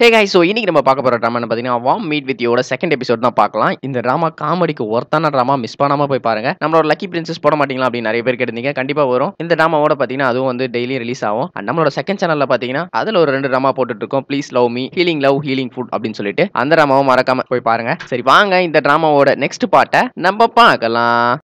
ஹே காய் ஸோ இன்றைக்கி நம்ம பார்க்க போகிற ட்ராமான்னு பார்த்தீங்கன்னா வாம் மீட் வித் யோட செகண்ட் எபிசோட் தான் பார்க்கலாம். இந்த ட்ராமா காமெடிக்கு ஒர்த்தான ட்ராமா மிஸ் பண்ணாமல் போய் பாருங்க. நம்மளோட லக்கி பிரின்சஸ் போட மாட்டீங்களா அப்படின்னு நிறைய பேர் கேட்டிருந்தீங்க. கண்டிப்பாக வரும். இந்த ட்ராமாவோட பார்த்தீங்கன்னா அதுவும் வந்து டெய்லி ரிலீஸ் ஆகும். அண்ட் நம்மளோட செகண்ட் சேனலில் பார்த்தீங்கன்னா அதில் ஒரு ரெண்டு ட்ராமா போட்டுட்டு இருக்கோம் please love me healing love healing food அப்படின்னு சொல்லிட்டு. அந்த ட்ராமாவும் மறக்காம போய் பாருங்க. சரி வாங்க இந்த ட்ராமாவோட நெக்ஸ்ட் பார்ட்டை நம்ம பார்க்கலாம்.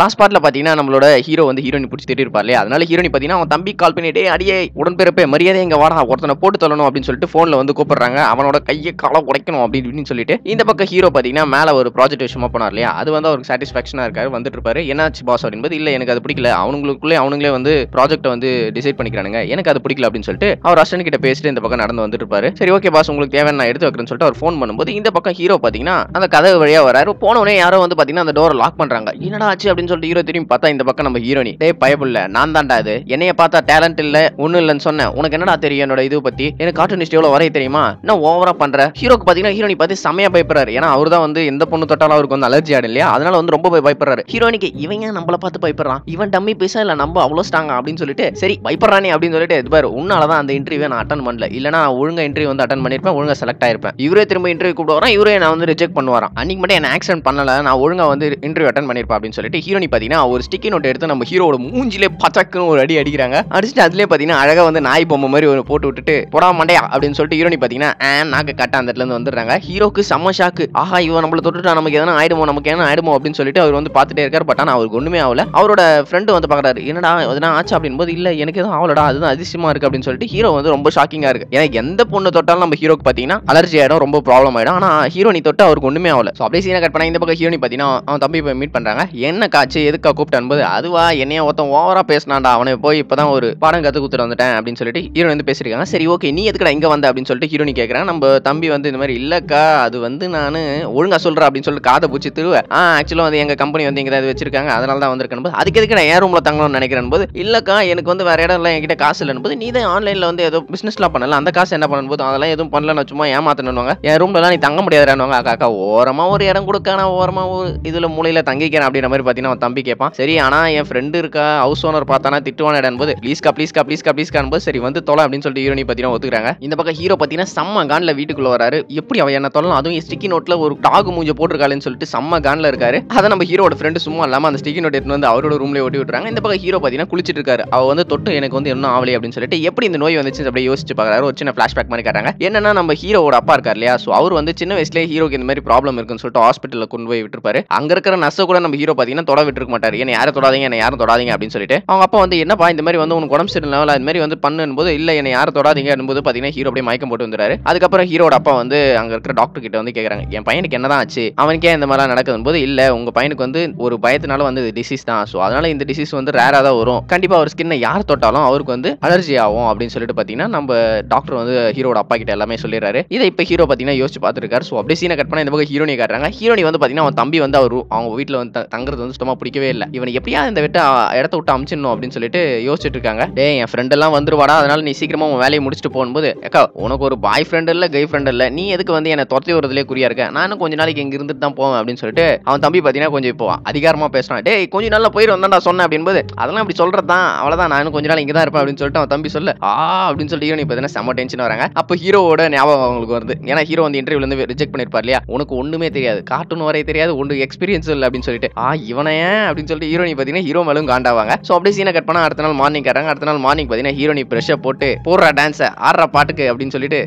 லாஸ்ட் பார்ட்ல பார்த்தீங்கன்னா நம்மளோட ஹீரோ வந்து ஹீரோயின் பிடிச்சி திட்டிருப்பார் இல்லையா? அதனால ஹீரோயின் பார்த்தீங்கன்னா அவன் தம்பி கால் பண்ணிட்டே அடியே உடன்பிறப்பே மரியாதை எங்க வாடா ஒருத்தனை போட்டு தள்ளணும் அப்படின்னு சொல்லிட்டு போன்ல வந்து கூப்பிடுறாங்க. அவனோட கையை காலை உடைக்கணும் அப்படின்னு இப்படின்னு சொல்லிட்டு இந்த பக்கம் ஹீரோ பார்த்தீங்கன்னா மேல ஒரு ப்ராஜெக்ட் விஷயமா போனார் இல்லையா? அது வந்து அவருக்கு சாட்டிஸ்ஃபேக்ஷனாக இருக்காரு வந்துட்டு இருப்பாரு. என்னாச்சு பாஸ் அப்படின்பது இல்ல எனக்கு அது பிடிக்கல. அவங்களுக்குள்ளே அவனுங்களே வந்து ப்ராஜெக்ட் வந்து டிசைட் பண்ணிக்கிறானுங்க. எனக்கு அது பிடிக்கல அப்படின்னு சொல்லிட்டு அவர் அஸ்டன் கிட்ட பேசிட்டு இந்த பக்கம் நடந்து வந்துட்டு இருப்பாரு. சரி ஓகே பாஸ் உங்களுக்கு தேவை நான் எடுத்து வைக்கிறேன்னு சொல்லிட்டு அவர் ஃபோன் பண்ணும்போது இந்த பக்கம் ஹீரோ பார்த்தீங்கன்னா அந்த கதவு வழியா வராரு. போனவனே யாரோ வந்து பாத்தீங்கன்னா அந்த டோரை லாக் பண்றாங்க. என்னடா ஆச்சு? அப்படின்னு சொல்லிட்டு ஹீரோ திரும்பி பார்த்தா இந்த பக்கம் நம்ம ஹீரோனி டே பயப்புள்ள நான் தான்டா அது. என்னைய பார்த்தா டேலண்ட் இல்ல ஒண்ணு இல்லைன்னு சொன்னேன். உனக்கு என்னடா தெரியும் என்னோட இது பத்தி? எனக்கு கார்ட்டூனிஸ்ட் எவ்வளவு வரைய தெரியுமா? என்ன ஓவரா பண்ற? ஹீரோக்கு பாத்தீங்கன்னா ஹீரோனி பார்த்து செமையா பயப்படுறாரு. ஏன்னா அவர் தான் வந்து எந்த பொண்ணு தொட்டாலும் அவருக்கு வந்து அலர்ஜி ஆடு இல்லையா? அதனால வந்து ரொம்ப பயப்படுறாரு. ஹீரோனிக்கு இவங்க நம்மள பார்த்து பயப்படுறான்? இவன் டம்மி பேச இல்ல நம்ம அவ்வளவு ஸ்ட்ராங் அப்படின்னு சொல்லிட்டு சரி பயப்படுறானே அப்படின்னு சொல்லிட்டு இது பாரு உன்னாலதான் அந்த இன்டர்வியூ நான் அட்டன் பண்ணல. இல்லனா ஒழுங்கா இன்டர்வியூ வந்து அட்டன் பண்ணிருப்பேன் ஒழுங்கா செலக்ட் ஆயிருப்பேன். இவரே திரும்ப இன்டர்வியூ கூப்பிடுவாராம் இவரே நான் வந்து ரிஜெக்ட் பண்ணுவாராம் அன்னைக்கு மட்டும் என்ன ஆக்சிடென்ட் பண்ணல நான் ஒழுங்கா வந்து இன்டர்வியூ அட்டன் பண்ணிருப்பேன் அப்படின்னு சொல்லிட்டு ஹீரோ ஹீரோனி பார்த்தீங்கன்னா ஒரு ஸ்டிக்கி நோட் எடுத்து நம்ம ஹீரோட மூஞ்சிலே பச்சக்குன்னு ஒரு அடி அடிக்கிறாங்க. அடிச்சுட்டு அதுலேயே பார்த்தீங்கன்னா அழகாக வந்து நாய் பொம்மை மாதிரி ஒரு போட்டு விட்டுட்டு போடா மண்டையா அப்படின்னு சொல்லிட்டு ஹீரோனி பார்த்தீங்கன்னா ஆ நாக்கு கட்ட அந்த இடத்துல இருந்து வந்துடுறாங்க. ஹீரோக்கு செம்ம ஷாக்கு ஆஹா இவன் நம்மளை தொட்டுட்டா நமக்கு எதனா ஆயிடுமோ நமக்கு என்ன ஆயிடுமோ அப்படின்னு சொல்லிட்டு அவர் வந்து பார்த்துட்டே இருக்கார். பட் ஆனால் அவருக்கு ஒன்றுமே ஆகல. அவரோட ஃப்ரெண்டு வந்து பார்க்குறாரு என்னடா எதனா ஆச்சு? அப்படின்னு போது இல்லை எனக்கு எதுவும் ஆகலடா அதுதான் அதிசயமா இருக்கு அப்படின்னு சொல்லிட்டு ஹீரோ வந்து ரொம்ப ஷாக்கிங்காக இருக்கு. எனக்கு எந்த பொண்ணு தொட்டாலும் நம்ம ஹீரோக்கு பார்த்தீங்கன்னா அலர்ஜி ஆகிடும் ரொம்ப ப்ராப்ளம் ஆகிடும் ஆனால் ஹீரோனி தொட்டு அவருக்கு ஒன்றுமே ஆகல. ஸோ அப்படியே சீனா கட் பண்ணா இந்த பக்கம் ஹீரோனி பார்த்தீங்கன்னா அவன் தம்பி போய் மீட் பண்ணுறாங்க என்ன ஆச்சு எதுக்கா கூப்பிட்டு போது அதுவா என்னைய ஒருத்தன் ஓவரா பேசினான்டா. அவனை போய் இப்பதான் ஒரு பாடம் கத்து கொடுத்துட்டு வந்துட்டேன் அப்படின்னு சொல்லிட்டு ஹீரோ வந்து பேசிருக்காங்க சரி ஓகே நீ எதுக்கடா இங்க வந்த அப்படின்னு சொல்லிட்டு ஹீரோனி கேக்குறாங்க நம்ம தம்பி வந்து இந்த மாதிரி இல்லக்கா அது வந்து நான் ஒழுங்கா சொல்றேன் அப்படின்னு சொல்லிட்டு காதை பூச்சி திருவ ஆ ஆக்சுவலாக வந்து எங்க கம்பெனி வந்து இங்க வச்சிருக்காங்க. அதனால தான் வந்திருக்கேன் போது அதுக்கு எதுக்கு நான் ஏன் ரூம்ல தங்கணும்னு நினைக்கிறேன் போது இல்லக்கா எனக்கு வந்து வேற இடம் இல்லை என்கிட்ட காசு இல்லைன்னு போது நீ தான் ஆன்லைன்ல வந்து ஏதோ பிசினஸ்லாம் பண்ணல. அந்த காசு என்ன பண்ணும் போது அதெல்லாம் எதுவும் பண்ணல நான் சும்மா ஏமாத்தணுவாங்க என் ரூம்லலாம் நீ தங்க முடியாதுன்னு அக்கா அக்கா ஓரமா ஒரு இடம் கொடுக்க நான் ஓரமா ஒரு இதுல மூலையில தங்கிக்கிறேன் அப்படின்ற மாதிரி அப்படின்னு அவன் தம்பி கேட்பான். சரி ஆனா என் ஃப்ரெண்டு இருக்கா ஹவுஸ் ஓனர் பார்த்தானா திட்டுவான இடம் போது ப்ளீஸ்கா ப்ளீஸ்கா ப்ளீஸ்கா ப்ளீஸ்கா போது சரி வந்து தொலை அப்படின்னு சொல்லிட்டு ஹீரோனி பார்த்தீங்கன்னா ஒத்துக்கிறாங்க. இந்த பக்கம் ஹீரோ பார்த்தீங்கன்னா செம்ம கான்ல வீட்டுக்குள்ள வராரு. எப்படி அவன் என்ன தொல்லலாம் அதுவும் ஸ்டிக்கி நோட்ல ஒரு டாக் மூஞ்ச போட்டிருக்காளுன்னு சொல்லிட்டு செம்ம கான்ல இருக்காரு. அதை நம்ம ஹீரோட ஃப்ரெண்டு சும்மா இல்லாம அந்த ஸ்டிக்கி நோட் எடுத்து வந்து அவரோட ரூம்ல ஒட்டி விட்டுறாங்க. இந்த பக்கம் ஹீரோ பார்த்தீங்கன்னா குளிச்சிட்டு இருக்காரு. அவ வந்து தொட்டு எனக்கு வந்து என்ன ஆவலை அப்படின்னு சொல்லிட்டு எப்படி இந்த நோய் வந்துச்சு அப்படியே யோசிச்சு பாக்குறாரு. ஒரு சின்ன பிளாஷ்பேக் மாதிரி காட்டுறாங்க. என்னன்னா நம்ம ஹீரோவோட அப்பா இருக்கார் இல்லையா? ஸோ அவர் வந்து சின்ன வயசுலேயே ஹீரோக்கு இந்த மாதிரி ப்ராப்ளம் இருக்குன்னு சொல்லிட்டு ஹாஸ்பிட்டலில் கொண்டு போய் விட்டுருப்பாரு. அங்க இருக்கிற நர்ஸை கூட நம்ம ஹீரோ பார்த்தீங்கன்னா தொட விட்டுருக்க மாட்டார். என்னை யாரும் தொடாதீங்க என்னை யாரும் தொடாதீங்க அப்படின்னு சொல்லிட்டு அவங்க அப்பா வந்து என்னப்பா இந்த மாதிரி வந்து உனக்கு உடம்பு சரியில்லை அது மாதிரி வந்து பண்ணும்போது இல்லை என்னை யாரும் தொடாதீங்க என்பது பார்த்தீங்கன்னா ஹீரோ அப்படியே மயக்கம் போட்டு வந்துறாரு அதுக்கப்புறம் ஹீரோட அப்பா வந்து அங்க இருக்கிற டாக்டர் கிட்ட வந்து கேட்குறாங்க என் பையனுக்கு என்னதான் ஆச்சு? அவனுக்கே இந்த மாதிரிலாம் நடக்குதுன்னு போது இல்லை உங்க பையனுக்கு வந்து ஒரு பயத்தினால வந்து டிசீஸ் தான். ஸோ அதனால இந்த டிசீஸ் வந்து ரேராக தான் வரும். கண்டிப்பாக அவர் ஸ்கின்னை யார் தொட்டாலும் அவருக்கு வந்து அலர்ஜி ஆகும் அப்படின்னு சொல்லிட்டு பார்த்தீங்கன்னா நம்ம டாக்டர் வந்து ஹீரோட அப்பா கிட்ட எல்லாமே சொல்லிடுறாரு. இதை இப்போ ஹீரோ பார்த்தீங்கன்னா யோசிச்சு பார்த்துருக்காரு ஸோ அப்படியே சீனை கட் பண்ணால் இந்த பக்கம் ஹீரோனி காட்டுறாங்க. ஹீரோனி வந்து பார்த்தீங்கன்னா அவன் தம்பி வந்து அவர் அவங்க வீட்டில் வந்து தங்குறது வந்து சுத்தமா பிடிக்கவே இல்லை. இவன் எப்படியா இந்த விட்டு இடத்த விட்டு அமிச்சிடணும் அப்படின்னு சொல்லிட்டு யோசிச்சுட்டு இருக்காங்க. டேய் என் ஃப்ரெண்ட் எல்லாம் வந்துருவாடா அதனால நீ சீக்கிரமா உன் வேலையை முடிச்சுட்டு போகும்போது அக்கா உனக்கு ஒரு பாய் ஃப்ரெண்ட் இல்ல கை ஃப்ரெண்ட் இல்ல. நீ எதுக்கு வந்து என்ன துரத்தி வரதுலேயே குறியா இருக்க? நானும் கொஞ்ச நாளைக்கு இங்க இருந்துட்டு தான் போவேன் அப்படின்னு சொல்லிட்டு அவன் தம்பி பாத்தீங்கன்னா கொஞ்சம் இப்போ அதிகாரமா பேசுறான். டேய் கொஞ்ச நாள்ல போயிட்டு வந்தாண்டா சொன்னேன் அப்படின்போது அதெல்லாம் அப்படி சொல்றது தான் அவ்வளவுதான் நானும் கொஞ்ச நாள் இங்கதான் இருப்பேன் அப்படின்னு சொல்லிட்டு அவன் தம்பி சொல்ல. ஆ அப்படின்னு சொல்லிட்டு ஹீரோனி பார்த்தீங்கன்னா செம்ம டென்ஷன் வராங்க. அப்போ ஹீரோவோட ஞாபகம் அவங்களுக்கு வருது. ஏன்னா ஹீரோ வந்து இன்டர்வியூல இருந்து ரிஜெக்ட் பண்ணிருப்பார் இல்லையா? உனக்கு ஒண்ணுமே தெரியாது. கார்ட்டூன் வரைய தெரியாது. ஒன்று எக்ஸ்பீரியன்ஸ் இல்லை அப்படின்னு சொல்லிட்டு. ஆ இவனை ஏன் அப்படின்னு சொல்லிட்டு ஹீரோனி பார்த்தீங்கன்னா ஹீரோ மேலும் காண்டாவாங்க. ஸோ அப்படியே சீனை கட் பண்ணா அடுத்த நாள் மார்னிங் காட்டுறாங்க. அடுத்த நாள் மார்னிங் பார்த்தீங்கன்னா ஹீரோனி ப்ரெஷ்ஷை போட்டு போடுற டான்ஸை ஆடுற பாட்டுக்கு அப்படின்னு சொல்லிட்டு.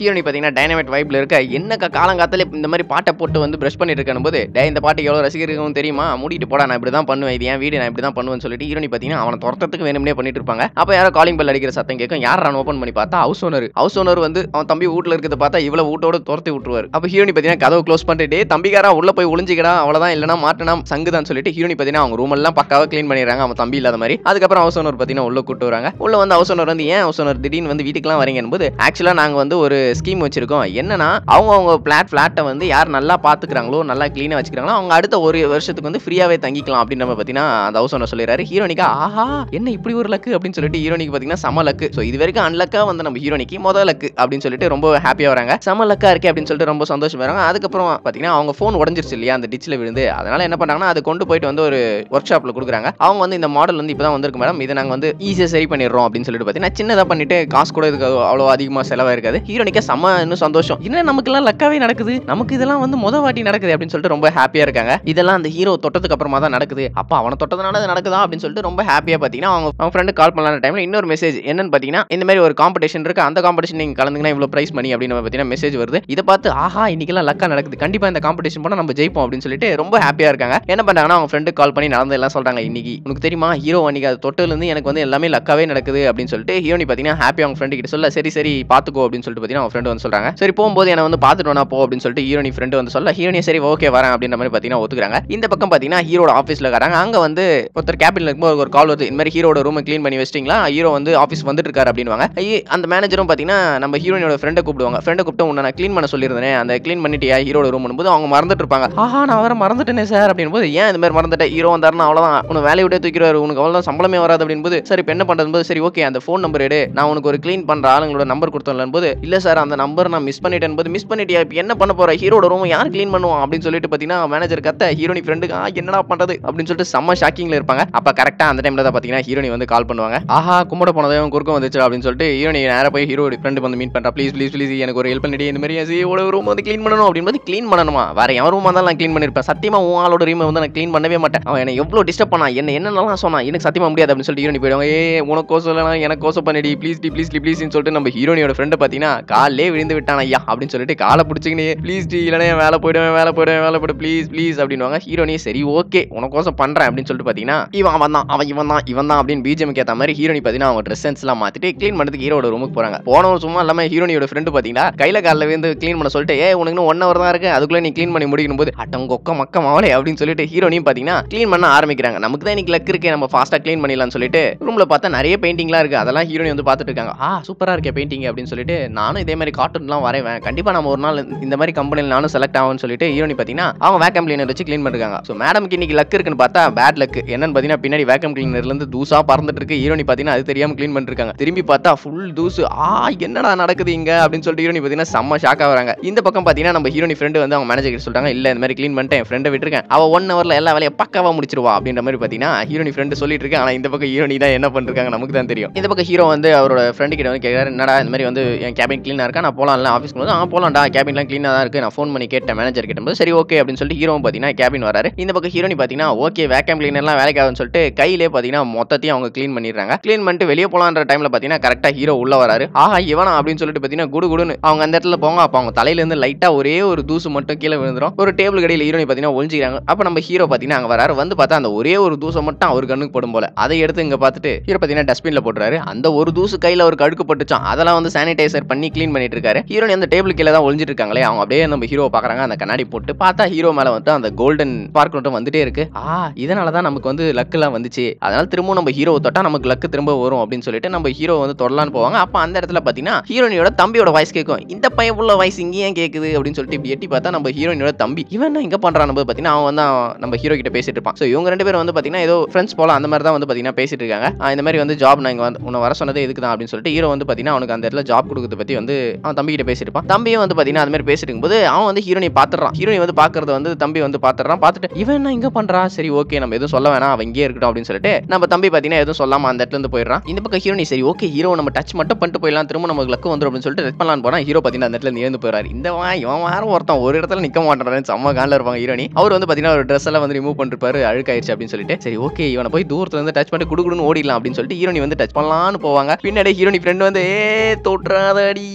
ஹீரோனி பார்த்தீங்கன்னா டைனமைட் வைப்ல இருக்க என்னக்கா காலங்காத்தால இந்த மாதிரி பாட்டை போட்டு வந்து ப்ரஷ் பண்ணிட்டு இருக்கணும் போது டே இந்த பாட்டுக்கு எவ்வளோ ரசிகர்களும் தெரியுமா? மூடிட்டு போடா நான் இப்படி தான் பண்ணுவேன் இது என் வீடு நான் இப்படி தான் பண்ணுவேன்னு சொல்லிட்டு ஹீரோனி பார்த்தீங்கன்னா அவனை துரத்தத்துக்கு வேணும்னே பண்ணிட்டு இருப்பாங்க. அப்போ யாரோ காலிங் பெல் அடிக்கிற சத்தம் கேட்கும். யார் நான் ஓப்பன் பண்ணி பார்த்தா ஹவுஸ் ஓனர் ஹவுஸ் ஓனர் வந்து அவன் தம்பி வீட்டில் இருக்கிறத பார்த்தா இவ்வளவு வீட்டோட துரத்தி விட்டுருவாரு. அப்போ ஹீரோனி பார்த்தீங்கன்னா கதவு க்ளோஸ் பண்ணிட்டு தம்பிக்காரா உள்ள போய் ஒளிஞ்சிக்கடா அவ்வளோதான் இல்லைனா மாட்டினா சங்குதான் சொல்லிட்டு ஹீரோனி பார்த்தீங்கன்னா அவங்க ரூம் எல்லாம் பக்காவாக க்ளீன் பண்ணிடுறாங்க. அவன் தம்பி இல்லாத மாதிரி. அதுக்கப்புறம் ஹவுஸ் ஓனர் பார்த்தீங்கன்னா உள்ள கூட்டு வராங்க. உள்ள வந்து ஹவுஸ் ஓனர் வந்து ஏன் ஹவுஸ் ஓனர் திடீர்னு வந்து வீட்டுக்குலாம் வரீங்கன்னு போது ஆக்சுவலாக நாங்கள் வந்து ஒரு ஸ்கீம் வச்சிருக்கோம். என்னன்னா அவங்க அவங்க பிளாட் ஃபிளாட்டை வந்து யார் நல்லா பார்த்துக்கிறாங்களோ நல்லா க்ளீனாக வச்சுக்கிறாங்களோ அவங்க அடுத்த ஒரு வருஷத்துக்கு வந்து ஃப்ரீயாகவே தங்கிக்கலாம் அப்படின்ற நம்ம பார்த்தீங்கன்னா அந்த ஹவுஸ் ஓனர் சொல்லிடுறாரு. ஹீரோனிக்கா ஆஹா என்ன இப்படி ஒரு லக்கு அப்படின்னு சொல்லிட்டு ஹீரோனிக்கு பார்த்தீங்கன்னா சம லக்கு ஸோ இது வரைக்கும் அன்லக்கா வந்து நம்ம ஹீரோனிக்கு முதல் லக்கு அப்படின்னு சொல்லிட்டு ரொம்ப ஹாப்பியாக வராங்க. சம லக்கா இருக்கே அப்படின்னு சொல்லிட்டு ரொம்ப சந்தோஷப்படுறாங்க. அதுக்கப்புறம் பார்த்தீங்கன்னா அவங்க ஃபோன் உடஞ்சிருச்சு இல்லையா அந்த டிச்சில் விழுந்து. அதனால என்ன பண்ணுறாங்கன்னா அது கொண்டு போயிட்டு வந்து ஒரு ஒர்க் ஷாப்பில் கொடுக்குறாங்க. அவங்க வந்து இந்த மாடல் வந்து இப்போ தான் வந்திருக்கு மேடம் இதை நாங்கள் வந்து ஈஸியாக சரி பண்ணிடுறோம் அப்படின்னு சொல்லிட்டு பார்த்தீங்கன்னா சின்னதாக பண்ணிட்டு காசு கூட இதுக்கு அவ்வளோ அதிகமாக செலவாக இருக்காது ஹீரோனிக்கா செம்ம இன்னும் சந்தோஷம். இன்னும் நமக்குலாம் லக்காவே நடக்குது? நமக்கு இதெல்லாம் வந்து முத வாட்டி நடக்குது அப்படின்னு சொல்லிட்டு ரொம்ப ஹாப்பியாக இருக்காங்க. இதெல்லாம் அந்த ஹீரோ தொட்டதுக்கு அப்புறமா தான் நடக்குது. அப்போ அவனை தொட்டதுனால அது நடக்குதா அப்படின்னு சொல்லிட்டு ரொம்ப ஹாப்பியாக பார்த்தீங்கன்னா அவங்க அவங்க ஃப்ரெண்டு கால் பண்ணலான டைமில் இன்னொரு மெசேஜ் என்னன்னு பார்த்தீங்கன்னா இந்த மாதிரி ஒரு காம்படிஷன் இருக்கு. அந்த காம்படிஷன் நீங்கள் கலந்துங்கன்னா இவ்வளோ ப்ரைஸ் மணி அப்படின்னு பார்த்தீங்கன்னா மெசேஜ் வருது. இதை பார்த்து ஆஹா இன்னைக்கெல்லாம் லக்கா நடக்குது. கண்டிப்பா இந்த காம்படிஷன் போனால் நம்ம ஜெயிப்போம் அப்படின்னு சொல்லிட்டு ரொம்ப ஹாப்பியாக இருக்காங்க. என்ன பண்ணுறாங்கன்னா அவங்க ஃப்ரெண்டு கால் பண்ணி நடந்து எல்லாம் சொல்றாங்க. இன்னைக்கு உனக்கு தெரியுமா ஹீரோ அன்னைக்கு அது தொட்டிலேருந்து எனக்கு வந்து எல்லாமே லக்காவே நடக்குது அப்படின்னு சொல்லிட்டு ஹீரோனி பார்த்தீங்கன்னா ஹாப்பி அவங்க ஃப்ரெண்டு கிட்ட சொல்ல சரி சரி பார்த்துக்கோ அப்படின்னு சொல்லிட்டு பார்த்தீங்கன்னா அவங்க ஃப்ரெண்டு வந்து சொல்கிறாங்க சரி போகும்போது என்ன வந்து பார்த்துட்டு வேணா போ அப்படின்னு சொல்லிட்டு ஹீரோனி ஃப்ரெண்டு வந்து சொல்ல ஹீரோனி சரி ஓகே வரேன் அப்படின்ற மாதிரி பார்த்தீங்கன்னா ஒத்துக்குறாங்க. இந்த பக்கம் பார்த்தீங்கன்னா ஹீரோட ஆஃபீஸில் இருக்காங்க. அங்கே வந்து ஒருத்தர் கேபின்ல இருக்கும்போது ஒரு கால் வருது. இந்த மாதிரி ஹீரோட ரூமை க்ளீன் பண்ணி வச்சிட்டிங்களா? ஹீரோ வந்து ஆஃபீஸ் வந்துட்டு இருக்காரு அப்படின்னு அந்த மேனேஜரும் பார்த்தீங்கன்னா நம்ம ஹீரோனியோட ஃப்ரெண்டை கூப்பிடுவாங்க. ஃப்ரெண்ட் கூப்பிட்டு உன்னை நான் க்ளீன் பண்ண சொல்லியிருந்தேன். அந்த க்ளீன் பண்ணிட்டியா ஹீரோட ரூம் போது அவங்க மறந்துட்டு இருப்பாங்க. ஆஹா நான் வேற மறந்துட்டேனே சார் அப்படின்னு போது ஏன் இந்த மாதிரி மறந்துட்டேன் ஹீரோ வந்தாருன்னா அவ்வளோதான் உனக்கு வேலையை விட்டே தூக்கிடுவாரு. உனக்கு அவ்வளவுதான் சம்பளமே வராது அப்படின்னு போது சரி இப்போ என்ன பண்றது போது சரி ஓகே அந்த ஃபோன் நம்பர் எடு. நான் உனக்கு ஒரு க்ளீன் பண்ற ஆளுங்களோட நம்பர் கொடுத்தேன் போது இல்ல சார் அந்த நம்பர் நான் மிஸ் பண்ணிட்டேன் போது மிஸ் பண்ணிட்டியா? இப்போ என்ன பண்ண போற? ஹீரோட ரூம் யார் க்ளீன் பண்ணுவான்? அப்படின்னு சொல்லிட்டு பாத்தீங்கன்னா மேனேஜர் கத்த ஹீரோனி ஃப்ரெண்டுக்கு ஆ என்னடா பண்றது? அப்படின்னு சொல்லிட்டு செம்ம ஷாக்கிங்ல இருப்பாங்க. அப்போ கரெக்டா அந்த டைம்ல தான் பாத்தீங்கன்னா ஹீரோனி வந்து கால் பண்ணுவாங்க. ஆஹா கும்பிட போனதும் குறுக்கம் வந்துச்சு அப்படின்னு சொல்லிட்டு ஹீரோனி நேராக போய் ஹீரோ ஃப்ரெண்டு வந்து மீட் பண்ணுறா ப்ளீஸ் ப்ளீஸ் ப்ளீஸ் எனக்கு ஒரு ஹெல்ப் பண்ணிடி இந்த மாதிரி சியோட ரூம் வந்து க்ளீன் பண்ணணும் அப்படின்னு க்ளீன் பண்ணணுமா? வேற எவன் ரூம் இருந்தாலும் நான் க்ளீன் பண்ணிருப்பேன். சத்தியமா உன் ஆளோட ரூம் வந்து நான் க்ளீன் பண்ணவே மாட்டேன். அவன் என்ன எவ்வளோ டிஸ்டர்ப் பண்ணா? என்ன என்னென்னலாம் சொன்னான் எனக்கு சத்தியமா முடியாது அப்படின்னு சொல்லிட்டு ஹீரோனி போயிடுவாங்க. ஏ உனக்கோசம் இல்லைனா எனக்கு கோசம் பண்ணிடி. ப்ளீஸ் டி ப்ளீஸ் டி ப்ளீஸ்னு சொல்லிட்டு நம்ம ஹீரோனியோட ஃப்ரெண்டை பார்த்தீங்கன்னா காலே விழுந்து விட்டான் ஐயா அப்படின்னு சொல்லிட்டு காலை பிடிச்சிக்கினே ப்ளீஸ் டி இல்லைனா வேலை போயிடுவேன் வேலை போயிடுவேன் வேலை போய்டு ப்ளீஸ் ப்ளீஸ் அப்படின்னுவாங்க ஹீரோனி சரி ஓகே உனக்கோசம் பண்ணுறேன் அப்படின்னு சொல்லிட்டு பார்த்தீங்கன்னா இவன் அவன் தான் அவன் இவன் தான் இவன் தான் அப்படின்னு பிஜிஎம் ஏற்ற மாதிரி ஹீரோனி பார்த்தீங்கன்னா அவங்க ட்ரெஸ் சென்ஸ்லாம் மாற்றிட்டு க்ளீன் பண்ணுறதுக்கு ஹீரோட ரூமுக்கு போகிறாங்க போனவன் சும்மா இல்லாமல் ஹீரோனியோட ஃப்ரெண்டு பார்த்தீங்கன்னா கையில காலில் வந்து க்ளீன் பண்ண சொல்லிட்டு ஏ உனக்கு இன்னும் ஒன் ஹவர் தான் இருக்கு. அதுக்குள்ள நீ க்ளீன் பண்ணி முடிக்கணும் போது. அட்டங்கொக்க மக்க மாவளே அப்படின்னு சொல்லிட்டு ஹீரோனையும் பார்த்தீங்கன்னா க்ளீன் பண்ண ஆரம்பிக்கிறாங்க. நமக்கு தான் இன்னைக்கு லக் இருக்கு நம்ம ஃபாஸ்ட்டாக க்ளீன் பண்ணிடலாம்னு சொல்லிட்டு ரூம்ல பார்த்தா நிறைய பெயிண்டிங்லாம் இருக்கு. அதெல்லாம் ஹீரோனி வந்து பார்த்துட்டு இருக்காங்க. ஆ சூப்பராக இருக்கே பெயிண்டிங் அப்படின்னு சொல்லிட்டு நானும் இதே மாதிரி கார்ட்டூன்லாம் வரைவேன். கண்டிப்பாக நம்ம ஒரு நாள் இந்த மாதிரி கம்பெனியில் நானும் செலக்ட் ஆகும்னு சொல்லிட்டு ஹீரோனி பார்த்தீங்கன்னா அவங்க வேக்கம் கிளீனர் வச்சு க்ளீன் பண்ணிருக்காங்க. ஸோ மேடம்க்கு இன்னைக்கு லக் இருக்குன்னு பார்த்தா பேட் லக் என்னன்னு பார்த்தீங்கன்னா பின்னாடி வேக்கம் கிளீனர்லேருந்து தூசா பறந்துட்டு இருக்கு. ஹீரோனி பார்த்தீங்கன்னா அது தெரியாமல் க்ளீன் பண்ணிருக்காங்க. திரும்பி பார்த்தா ஃபுல் தூசு. ஆ என்னடா நடக்குது இங்க? அப்படின்னு சொல்லிட்டு ஹீரோனி பார்த்தீங்கன்னா செம்ம ஷாக்காக வராங்க. இந்த பக்கம் பார்த்தீங்கன்னா நம்ம ஹீரோனி ஃப்ரெண்டு வந்து அவங்க மேனேஜர் கிட்ட சொல்றாங்க இல்லை இந்த மாதிரி க்ளீன் பண்ணிட்டேன் என் ஃப்ரெண்டை விட்டுருக்கேன். அவள் ஒன் ஹவரில் எல்லா வேலையை பக்காவாக முடிச்சிருவா அப்படின்ற மாதிரி பார்த்தீங்கன்னா ஹீரோனி ஃப்ரெண்டு சொல்லிட்டு இருக்கேன் ஆனால் இந்த பக்கம் ஹீரோனி தான் என்ன பண்ணிருக்காங்க நமக்கு தான் தெரியும். இந்த பக்கம் ஹீரோ வந்து அவரோட ஃப்ரெண்டு கிட்ட வந்து கேட்கறாரு என்னடா இந்த மாதிரி வந்து என் கேபின் க்ளீனாக இருக்கா? நான் போலாம்ல ஆஃபீஸ்க்கு வந்து ஆ போலாம்டா கேபின்லாம் க்ளீனாக தான் இருக்கு. நான் ஃபோன் பண்ணி கேட்டேன் மேனேஜர் கிட்ட. போது சரி ஓகே அப்படின்னு சொல்லிட்டு ஹீரோவும் பார்த்தீங்கன்னா கேபின் வராரு. இந்த பக்கம் ஹீரோனி பார்த்தீங்கன்னா ஓகே வேக்கம் க்ளீனர்லாம் வேலைக்கு சொல்லிட்டு கையிலே பார்த்தீங்கன்னா மொத்தத்தையும் அவங்க க்ளீன் பண்ணிடுறாங்க. க்ளீன் பண்ணிட்டு வெளியே போகலான்ற டைமில் பார்த்தீங்கன்னா கரெக்டாக ஹீரோ உள்ள வராரு. ஆஹா இவனா? அப்படின்னு சொல்லிட்டு பார்த்தீங்கன்னா குடு குடுன்னு அவங்க அந்த இடத்துல போங்க அப்போ அவங்க தலையிலேருந்து லைட்டாக ஒரே ஒரு தூசு மட்டும் கீழே விழுந்துரும். ஒரு டேபிள் கடையில் ஹீரோனி பார்த்தீங்கன்னா ஒழிஞ்சிக்கிறாங்க அப்போ நம்ம ஹீரோ பார்த்தீங்கன்னா அங்கே வராரு. வந்து பார்த்தா அந்த ஒரே ஒரு தூசை மட்டும் அவர் கண்ணுக்கு படும் போல. அதை எடுத்து இங்கே பார்த்துட்டு ஹீரோ பார்த்தீங்கன்னா டஸ்ட்பினில் போட்டுறாரு. அந்த ஒரு தூசு கையில் ஒரு கடுக்கு பட்டுச்சான் அதெல்லாம் வந்து சானிடைசர் பண்ணி க்ளீன் பண்ணிட்டு இருக்காரு. ஹீரோனி அந்த டேபிள் கீழே தான் ஒழிஞ்சிட்டு இருக்காங்களே. அவங்க அப்படியே நம்ம ஹீரோ பார்க்குறாங்க. அந்த கண்ணாடி போட்டு பார்த்தா ஹீரோ மேலே வந்து அந்த கோல்டன் பார்க் மட்டும் வந்துட்டே இருக்கு. ஆ இதனால தான் நமக்கு வந்து லக்குலாம் வந்துச்சு. அதனால திரும்பவும் நம்ம ஹீரோ தொட்டா நமக்கு லக்கு திரும்ப வரும் அப்படின்னு சொல்லிட்டு நம்ம ஹீரோ வந்து தொடலான்னு போவாங்க. அப்போ அந்த இடத்துல பார்த்தீங்கன்னா ஹீரோனியோட தம்பியோட வாய்ஸ் கேட்கும் இந்த பையன் உள்ள வாய்ஸ் இங்க ஏன் கேக்குது அப்படின்னு சொல்லிட்டு இப்படி எட்டி பார்த்தா நம்ம ஹீரோயினோட தம்பி. இவன் என்ன இங்க பண்றான் போது பார்த்தீங்கன்னா அவன் வந்து நம்ம ஹீரோ கிட்ட பேசிட்டு இருப்பான். ஸோ இவங்க ரெண்டு பேரும் வந்து பார்த்தீங்கன்னா ஏதோ ஃப்ரெண்ட்ஸ் போல அந்த மாதிரி தான் வந்து பார்த்தீங்கன்னா பேசிட்டு இருக்காங்க. இந்த மாதிரி வந்து ஜாப் நான் இங்கே வந்து உன்னை வர சொன்னது எதுக்கு தான் அப்படின்னு சொல்லிட்டு ஹீரோ வந்து பார்த்தீங்கன்னா அவனுக்கு அந்த இடத்துல ஜாப் கொடுக்கறத பற்றி வந்து அவன் தம்பி கிட்ட பேசியிருப்பான் தம்பியும் வந்து பார்த்தீங்கன்னா அது மாதிரி பேசிட்டு போது அவன் வந்து ஹீரோனை பார்த்துறான் ஹீரோயின் வந்து பாக்குறத வந்து தம்பி வந்து பார்த்துறான் பார்த்துட்டு இவன் என்ன இங்கே பண்ணுறா சரி ஓகே நம்ம எதுவும் சொல்ல வேணாம். அவன் இங்கே இருக்கட்டும் அப்படின்னு சொல்லிட்டு நம்ம தம்பி பார்த்தீங்கன்னா எதுவும் சொல்லாமல் அந்த இடத்துல இருந்து போயிடுறான். இந்த பக்கம் ஹீரோனி சரி ஓகே ஹீரோ நம்ம டச் மட்டும் பண்ணிட்டு போயிடலாம். திரும்ப நமக்கு லக்கு வந்துடும் அப்படின்னு சொல்லிட்டு ரெட் பண்ணலான்னு போனால் ஹீரோ பார்த்தீங்கன்னா அந்த இடத்துல நேர்ந்து போயிறாரு இந்த இவன் வேற ஒருத்தன் ஒரு இடத்துல நிக்க மாட்டேறான்னு செம்ம காலில் இருப்பாங்க ஹீரோனி அவர் வந்து பார்த்தீங்கன்னா ஒரு ட்ரெஸ் எல்லாம் வந்து ரிமூவ் பண்ணிருப்பாரு அழுக்காயிருச்சு அப்படின்னு சொல்லிட்டு. சரி ஓகே இவனை போய் தூரத்துல இருந்து டச் பண்ணிட்டு குடுக்குன்னு ஓடிடலாம் அப்படின்னு சொல்லிட்டு ஹீரோனி வந்து டச் பண்ணலான்னு போவாங்க. பின்னாடி ஹீரோனி ஃப்ரெண்ட் வந்து ஏ தொற்றாதடி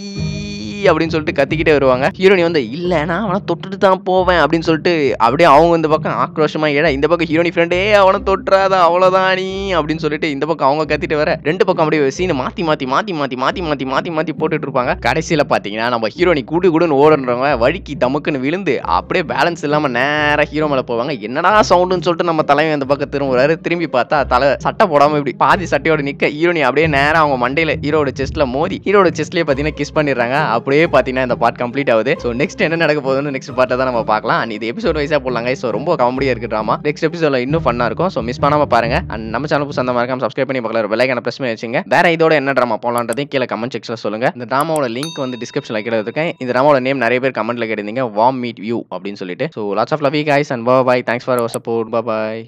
அப்படின்னு சொல்லிட்டு கத்திக்கிட்டே வருவாங்க. ஹீரோனி வந்து இல்ல நான் அவனை தொட்டுட்டு தான் போவேன் அப்படின்னு சொல்லிட்டு அப்படியே அவங்க இந்த பக்கம் ஆக்ரோஷமா ஏடா இந்த பக்கம் ஹீரோனி ஃப்ரெண்டே அவனை தொட்டுறாத அவ்வளோதான் நீ அப்படின்னு சொல்லிட்டு இந்த பக்கம் அவங்க கத்திட்டு வர ரெண்டு பக்கம் அப்படியே சீனை மாத்தி மாத்தி மாத்தி மாத்தி மாத்தி மாத்தி மாத்தி மாத்தி போட்டுட்டு இருப்பாங்க. கடைசியில பாத்தீங்கன்னா நம்ம ஹீரோனி கூடு கூடுன்னு ஓடுறவங்க வழிக்கு தமுக்குன்னு விழுந்து அப்படியே பேலன்ஸ் இல்லாம நேராக ஹீரோ மேல போவாங்க. என்னடா சவுண்டுன்னு சொல்லிட்டு நம்ம தலைவன் அந்த பக்கம் திரும்புறாரு. திரும்பி பார்த்தா தலை சட்டை போடாம இப்படி பாதி சட்டையோட நிக்க. ஹீரோனி அப்படியே நேராக அவங்க மண்டையில ஹீரோட செஸ்ட்ல மோதி ஹீரோட செஸ்ட்லயே பாத்தீங்கன்னா கிஸ் பண்ணிடுறாங்க. அப்படியே பார்த்தீங்கன்னா இந்த பார்ட் கம்ப்ளீட் ஆகுது. ஸோ நெக்ஸ்ட் என்ன நடக்க போகுதுன்னு நெக்ஸ்ட் பார்ட்டை தான் நம்ம பார்க்கலாம். அண்ட் இது எபிசோட் வைஸாக போடலாங்க ஸோ ரொம்ப காமெடியாக இருக்கு ட்ராமா நெக்ஸ்ட் எபிசோட இன்னும் ஃபன்னாக இருக்கும். ஸோ மிஸ் பண்ணாமல் பாருங்க. அண்ட் நம்ம சேனல் புதுசாக மறக்காம சப்ஸ்கிரைப் பண்ணி பார்க்கல விலைக்கான பிரச்சனை வச்சுங்க. வேற இதோட என்ன ட்ராமா போகலான்றதையும் கீழே கமெண்ட் செக்ஷனில் சொல்லுங்க. இந்த ட்ராமாவோட லிங்க் வந்து டிஸ்கிரிப்ஷனில் கீழே இந்த ட்ராமாவோட நேம் நிறைய பேர் கமெண்ட்ல கேட்டிருந்தீங்க. வாம் மீட் வியூ அப்படின்னு சொல்லிட்டு. So lots of love guys and bye thanks for support bye